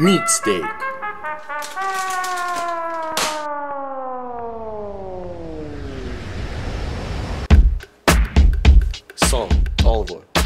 meat steak. Song, Oliver.